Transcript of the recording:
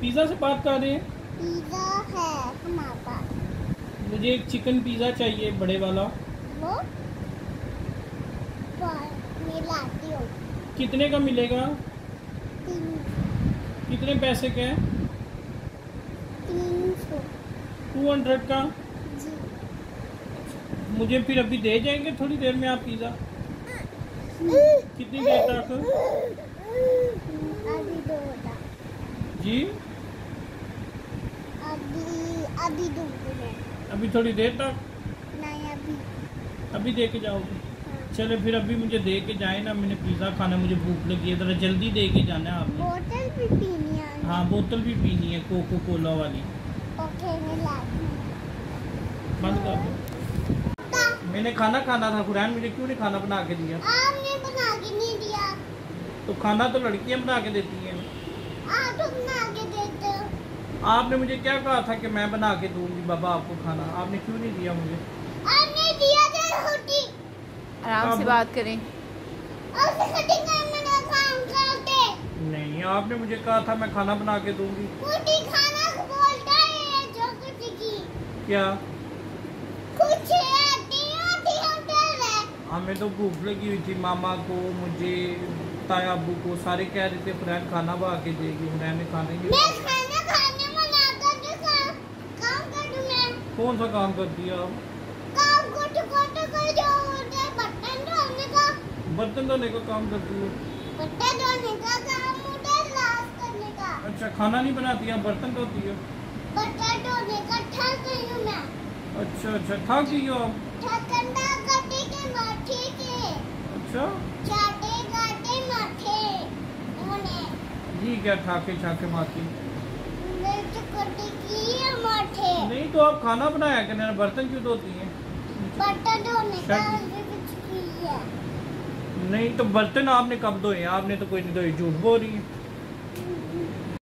Pizza से बात कर रहे हैं? पिज्जा है हमारे पास। मुझे एक चिकन पिज़्ज़ा चाहिए बड़े वाला। वो हूँ। कितने का मिलेगा? कितने पैसे का है? टू हंड्रेड का? जी। मुझे फिर अभी दे जाएँगे थोड़ी देर में आप पिज़्ज़ा? कितनी देर तक? जी? अभी दूँगी अभी थोड़ी देर तक? नहीं अभी। अभी दे के जाओगे? हाँ। चले फिर अभी मुझे दे के जाए ना मैंने पिज़्ज़ा खाना मुझे भूख लगी है ज़रा जल्दी दे के जाना है आपने। बोतल भी पीनी है हाँ बोतल भी पीनी है कोको कोला वाली। ओके हूँ। बंद कर दो। मैंने खाना खाना था कुरैन मुझे क्यों नहीं खाना बना के दिया? आपने बना के नहीं दिया। तो खाना तो लड़कियाँ बना के देती हैं। आप तो बना के हो आपने मुझे क्या कहा था कि मैं बना के दूँगी बाबा आपको खाना? आपने क्यों नहीं दिया मुझे? आपने दिया था रोटी। आराम से बात करें। नहीं आपने मुझे कहा था मैं खाना बना के दूँगी। खाना बोलता है जो कुछ की। क्या? कुछ है हमें तो भूख लगी हुई थी मामा को मुझे ताया अबू को सारे कह रहे थे फ्रैन खाना बना के देगी फ्रैन ने खाने की मैं खाना खाने मना कर जो काम काम करूँ मैं कौन सा काम करती है आप काम कुछ कुछ कर जो बर्तन धोने का। बर्तन धोने का काम करती है बर्तन धोने का काम है लाश करने का। अच्छा खाना नहीं बनाती आप बर्तन धोती है? बर्तन धोने का ठग गई हूँ मैं। अच्छा अच्छा थक गई हो आप? ठकंडा कटी के माथे के। अच्छा। चाटे गाटे माथे उन्हें। ठीक है ठाके छाके माती मिर्च कटी की है माथे नहीं तो आप खाना बनाया करने बर्तन क्यों धोती हैं? बर्तन धोने का है। नहीं तो बर्तन आपने कब धोए आपने तो कोई नहीं धोए झूठ बोल रही है।